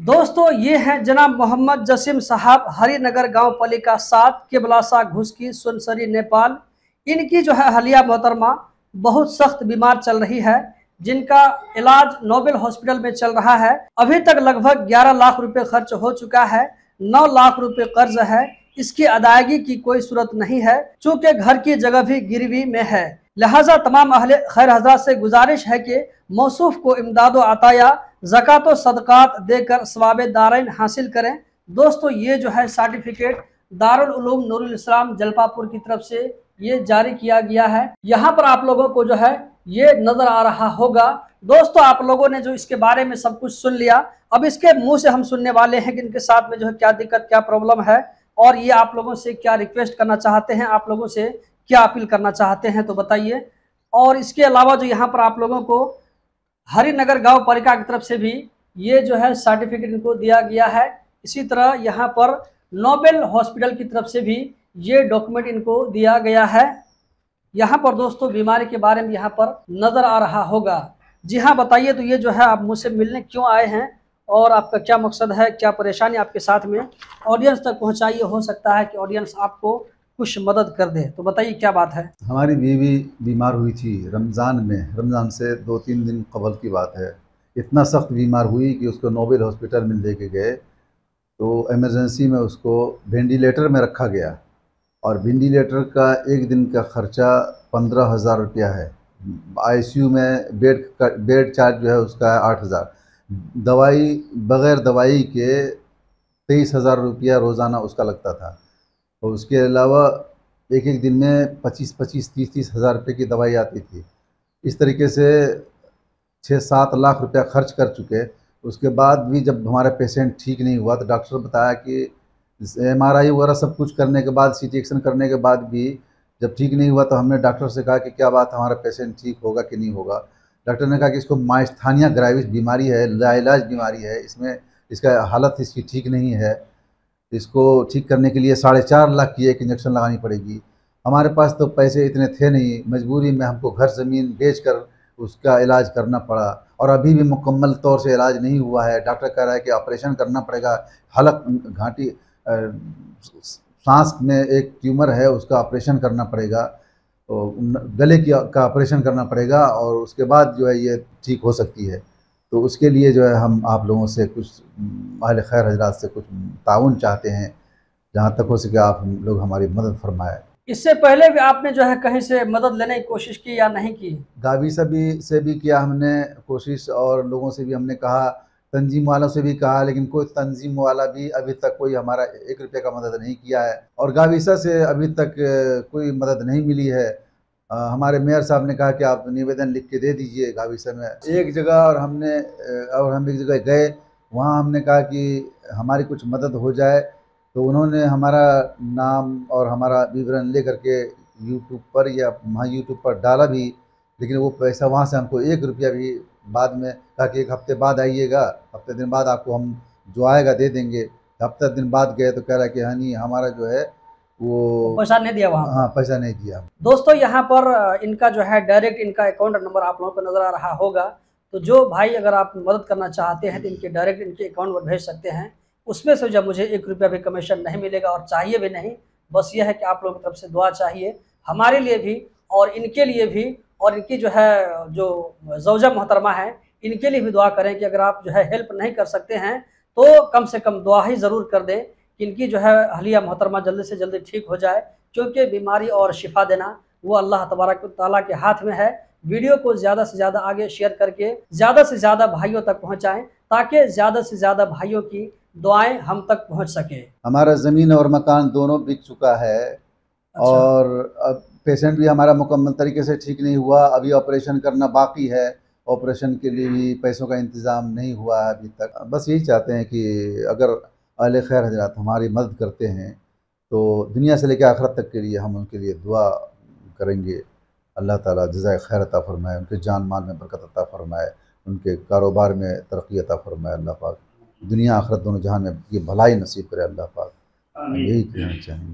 दोस्तों, ये हैं जनाब मोहम्मद जसीम साहब, हरिनगर गाँव पालिका सात, केबलासा घुसकी सुनसरी, नेपाल। इनकी जो है हलिया मोहतरमा, बहुत सख्त बीमार चल रही है, जिनका इलाज नोबेल हॉस्पिटल में चल रहा है। अभी तक लगभग 11 लाख रुपए खर्च हो चुका है 9 लाख रुपए कर्ज है, इसकी अदायगी की कोई सूरत नहीं है, चूँकि घर की जगह भी गिरवी में है। लिहाजा तमाम अहले खैर हजरात से गुजारिश है कि मौसूफ को इमदाद अताया जक़ात सदक़ात देकर सवाब दारैन हासिल करें। दोस्तों, ये जो है सर्टिफिकेट नूरुल इस्लाम जलपापुर की तरफ़ से ये जारी किया गया है। यहाँ पर आप लोगों को जो है ये नज़र आ रहा होगा। दोस्तों, आप लोगों ने जो इसके बारे में सब कुछ सुन लिया। अब इसके मुँह से हम सुनने वाले हैं कि इनके साथ में जो है क्या दिक्कत, क्या प्रॉब्लम है और ये आप लोगों से क्या रिक्वेस्ट करना चाहते हैं, आप लोगों से क्या अपील करना चाहते हैं तो बताइए। और इसके अलावा जो यहाँ पर आप लोगों को हरिनगर गाँव पालिका की तरफ़ से भी ये जो है सर्टिफिकेट इनको दिया गया है। इसी तरह यहाँ पर नोबेल हॉस्पिटल की तरफ़ से भी ये डॉक्यूमेंट इनको दिया गया है। यहाँ पर दोस्तों बीमारी के बारे में यहाँ पर नज़र आ रहा होगा। जी हाँ बताइए तो ये जो है आप मुझसे मिलने क्यों आए हैं और आपका क्या मकसद है, क्या परेशानी आपके साथ में? ऑडियंस तक पहुँचाइए, हो सकता है कि ऑडियंस आपको कुछ मदद कर दे। तो बताइए, क्या बात है? हमारी बीवी बीमार हुई थी रमज़ान में। रमज़ान से दो तीन दिन कबल की बात है। इतना सख्त बीमार हुई कि उसको नोबेल हॉस्पिटल में लेके गए। तो एमरजेंसी में उसको वेंटिलेटर में रखा गया। और वेंटिलेटर का एक दिन का ख़र्चा पंद्रह हज़ार रुपया है। आईसीयू में बेड का बेड चार्ज जो है उसका है आठ हज़ार। दवाई, बग़ैर दवाई के तेईस हज़ार रुपया रोज़ाना उसका लगता था। और उसके अलावा एक एक दिन में पच्चीस पच्चीस, तीस तीस हज़ार रुपये की दवाई आती थी। इस तरीके से छः, सात लाख रुपया खर्च कर चुके। उसके बाद भी जब हमारा पेशेंट ठीक नहीं हुआ तो डॉक्टर बताया कि एम आर आई वगैरह सब कुछ करने के बाद सी टी एक्शन करने के बाद भी जब ठीक नहीं हुआ तो हमने डॉक्टर से कहा कि क्या बात, हमारा पेशेंट ठीक होगा कि नहीं होगा? डॉक्टर ने कहा कि इसको माइस्थानिया ग्राइविस बीमारी है, लाइलाज बीमारी है, इसमें इसका हालत इसकी ठीक नहीं है। इसको ठीक करने के लिए साढ़े चार लाख की एक इंजेक्शन लगानी पड़ेगी। हमारे पास तो पैसे इतने थे नहीं, मजबूरी में हमको घर ज़मीन बेच कर उसका इलाज करना पड़ा। और अभी भी मुकम्मल तौर से इलाज नहीं हुआ है। डॉक्टर कह रहा है कि ऑपरेशन करना पड़ेगा। हलक, घाटी सांस में एक ट्यूमर है, उसका ऑपरेशन करना पड़ेगा। गले की, का ऑपरेशन करना पड़ेगा और उसके बाद जो है ये ठीक हो सकती है। तो उसके लिए जो है हम आप लोगों से कुछ अहल खैर हजरात से कुछ ताउन चाहते हैं जहाँ तक हो सके आप लोग हमारी मदद फरमाए। इससे पहले भी आपने जो है कहीं से मदद लेने की कोशिश की या नहीं की? गावी से भी से भी किया हमने कोशिश और लोगों से भी हमने कहा तंजीम वालों से भी कहा लेकिन कोई तंजीम वाला भी अभी तक कोई हमारा एक रुपये का मदद नहीं किया है। और गाविसा से अभी तक कोई मदद नहीं मिली है। हमारे मेयर साहब ने कहा कि आप निवेदन लिख के दे दीजिए गावी समय एक जगह और हमने और हम एक जगह गए, वहाँ हमने कहा कि हमारी कुछ मदद हो जाए तो उन्होंने हमारा नाम और हमारा विवरण ले करके यूट्यूब पर या वहाँ यूट्यूब पर डाला भी, लेकिन वो पैसा वहाँ से हमको एक रुपया भी बाद में, कहा कि एक हफ़्ते बाद आइएगा, हफ़्ते दिन बाद आपको हम जो आएगा दे देंगे। हफ़्ते दिन बाद गए तो कह रहा है कि हाँ नहीं हमारा जो है वो पैसा नहीं दिया वहाँ हाँ पैसा नहीं दिया। दोस्तों यहाँ पर इनका जो है डायरेक्ट इनका अकाउंट नंबर आप लोगों को नज़र आ रहा होगा। तो जो भाई अगर आप मदद करना चाहते हैं तो इनके डायरेक्ट इनके अकाउंट पर भेज सकते हैं। उसमें से जब मुझे एक रुपया भी कमीशन नहीं मिलेगा और चाहिए भी नहीं बस यह है कि आप लोगों की तरफ़ से दुआ चाहिए। हमारे लिए भी और इनके लिए भी और इनकी जो है जो जौजा मोहतरमा है इनके लिए भी दुआ करें कि अगर आप जो है हेल्प नहीं कर सकते हैं तो कम से कम दुआ ही ज़रूर कर दें। कि इनकी जो है हलिया मोहतरमा जल्दी से जल्दी ठीक हो जाए क्योंकि बीमारी और शिफा देना वो अल्लाह तबारक ताली के हाथ में है। वीडियो को ज़्यादा से ज़्यादा आगे शेयर करके ज़्यादा से ज़्यादा भाइयों तक पहुँचाएँ ताकि ज़्यादा से ज़्यादा भाइयों की दुआएँ हम तक पहुँच सके। हमारा ज़मीन और मकान दोनों बिक चुका है अच्छा। और अब पेशेंट भी हमारा मुकम्मल तरीके से ठीक नहीं हुआ अभी ऑपरेशन करना बाकी है। ऑपरेशन के लिए भी पैसों का इंतज़ाम नहीं हुआ है अभी तक। बस यही चाहते हैं कि अगर अहल खैर हजरात हमारी मदद करते हैं तो दुनिया से लेकर आखरत तक के लिए हम उनके लिए दुआ करेंगे। अल्लाह ताला जजाय खैर अता फरमाए, उनके जान माल में बरकत अता फरमाए, उनके कारोबार में तरक्की अता फरमाए, अल्लाह पाक। दुनिया आखरत दोनों जहान में ये भलाई नसीब करे, अल्लाह पाक। यही कहना चाहेंगे।